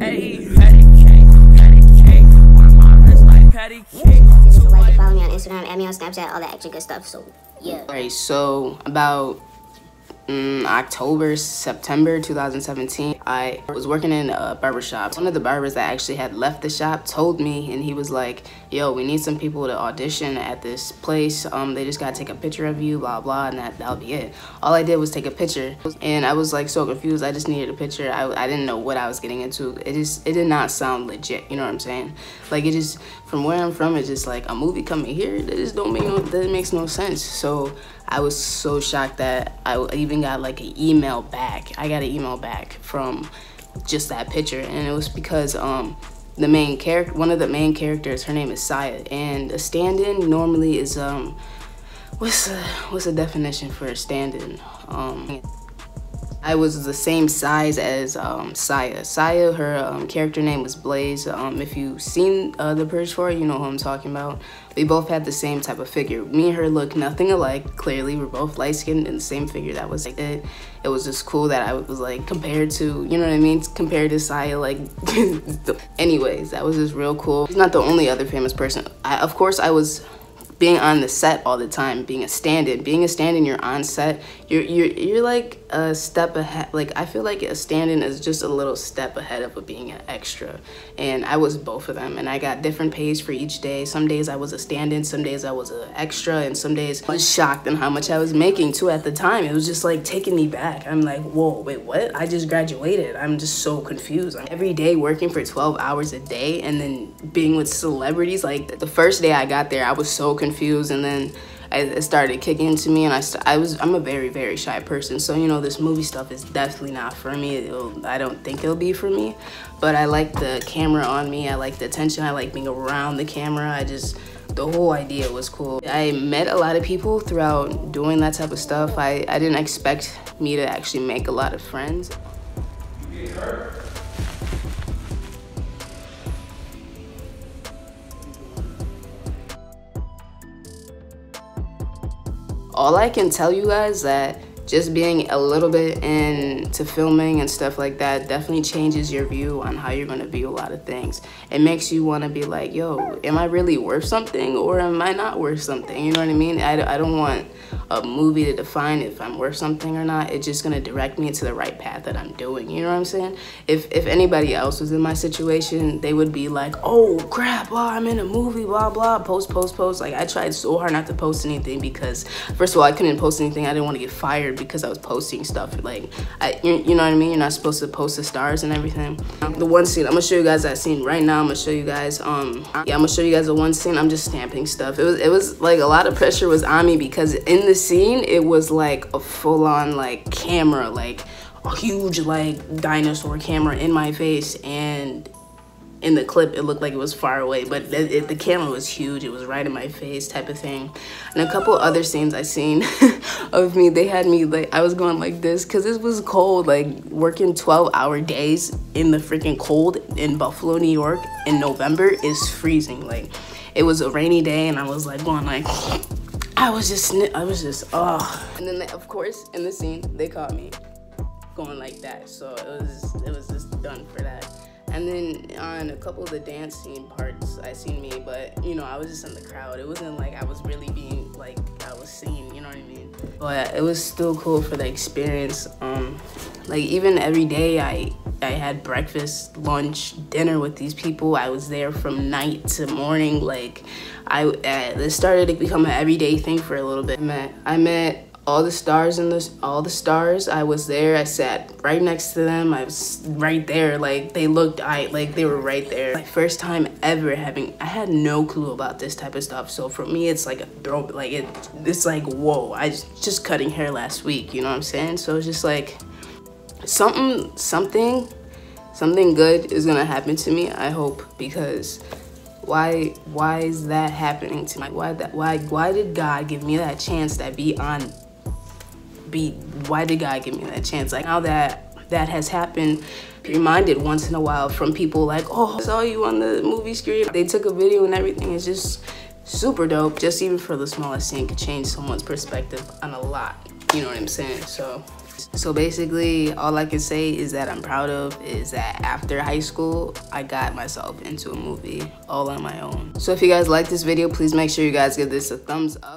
hey, patty cake, patty cake. My wrist like patty cake. Just to like and follow me on Instagram, add me on Snapchat, all that extra good stuff. So yeah. Alright, so about mm, October, September 2017, I was working in a barber shop. One of the barbers that actually had left the shop told me, and he was like, yo, we need some people to audition at this place. Um, they just gotta take a picture of you, blah, blah, and that, that'll be it. All I did was take a picture, and I was like so confused. I just needed a picture. I, I didn't know what I was getting into. It just, it did not sound legit, you know what I'm saying? Like, it just, from where I'm from, it's just like a movie coming here, that just don't make no, that makes no sense. So I was so shocked that I even got like an email back. I got an email back from just that picture, and it was because um, the main character, one of the main characters, her name is Siya, and a stand-in normally is um, what's what's the definition for a stand-in? Um, I was the same size as um, Siya. Siya, her um, character name was Blaze. Um, if you've seen uh, The Purge 4, you know who I'm talking about. We both had the same type of figure. Me and her look nothing alike. Clearly, we're both light-skinned and the same figure. That was like it. It was just cool that I was like compared to, you know what I mean? Compared to Siya, like, anyways, that was just real cool. He's not the only other famous person. I, of course, I was being on the set all the time, being a stand-in. Being a stand-in, you're on set. You're you're you're like a step ahead. Like I feel like a stand-in is just a little step ahead of being an extra. And I was both of them, and I got different pays for each day. Some days I was a stand-in, some days I was an extra, and some days I was shocked in how much I was making too at the time. It was just like taking me back. I'm like, whoa, wait, what? I just graduated. I'm just so confused. I'm every day working for 12 hours a day, and then being with celebrities. Like the first day I got there, I was so confused confused and then I, it started kicking into me and I, I was I'm a very very shy person so you know this movie stuff is definitely not for me. It'll, I don't think it'll be for me but I like the camera on me I like the attention I like being around the camera I just the whole idea was cool. I met a lot of people throughout doing that type of stuff. I, I didn't expect me to actually make a lot of friends all I can tell you guys that just being a little bit into filming and stuff like that definitely changes your view on how you're going to view a lot of things. It makes you want to be like, yo, am I really worth something or am I not worth something? You know what I mean? I, I don't want a movie to define if I'm worth something or not. It's just going to direct me into the right path that I'm doing. You know what I'm saying? If, if anybody else was in my situation, they would be like, oh, crap, well, I'm in a movie, blah, blah, post, post, post. Like, I tried so hard not to post anything because, first of all, I couldn't post anything. I didn't want to get fired because I was posting stuff. Like, I, you, you know what I mean? You're not supposed to post the stars and everything. The one scene, I'm gonna show you guys that scene right now. I'm gonna show you guys, um, yeah, I'm gonna show you guys the one scene. I'm just stamping stuff. It was, it was like a lot of pressure was on me because in the scene, it was like a full on like camera, like a huge like dinosaur camera in my face and in the clip it looked like it was far away but it, it, the camera was huge. It was right in my face type of thing. And a couple other scenes i seen of me they had me like i was going like this because it was cold like working 12 hour days in the freaking cold in buffalo new york in november is freezing. Like it was a rainy day and i was like going like i was just i was just oh and then they, of course in the scene they caught me going like that. So it was it was just done for that and then on a couple of the dance scene parts, I seen me, but you know, I was just in the crowd. It wasn't like I was really being like I was seen, you know what I mean? But it was still cool for the experience. Um, like even every day, I I had breakfast, lunch, dinner with these people. I was there from night to morning. Like I, uh, it started to become an everyday thing for a little bit. I met I met all the stars in this all the stars i was there i sat right next to them i was right there like they looked i like they were right there. My first time ever having i had no clue about this type of stuff so for me it's like a throw like it it's like whoa i just, just cutting hair last week you know what i'm saying? So it's just like something something something good is gonna happen to me i hope because why why is that happening to me? Why that why why did god give me that chance that be on be why did God give me that chance? Like now that that has happened, reminded once in a while from people like, oh, I saw you on the movie screen. They took a video and everything. It's just super dope. Just even for the smallest thing could change someone's perspective on a lot. You know what I'm saying? So so basically all I can say is that I'm proud of is that after high school, I got myself into a movie all on my own. So if you guys like this video, please make sure you guys give this a thumbs up.